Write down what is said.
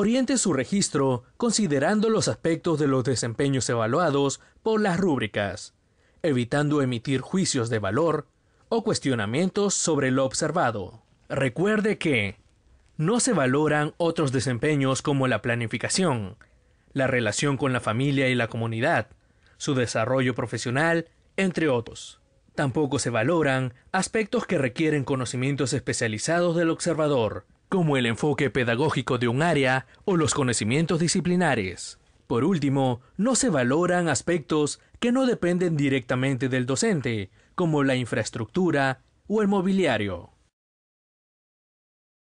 Oriente su registro considerando los aspectos de los desempeños evaluados por las rúbricas, evitando emitir juicios de valor o cuestionamientos sobre lo observado. Recuerde que no se valoran otros desempeños como la planificación, la relación con la familia y la comunidad, su desarrollo profesional, entre otros. Tampoco se valoran aspectos que requieren conocimientos especializados del observador, como el enfoque pedagógico de un área o los conocimientos disciplinares. Por último, no se valoran aspectos que no dependen directamente del docente, como la infraestructura o el mobiliario.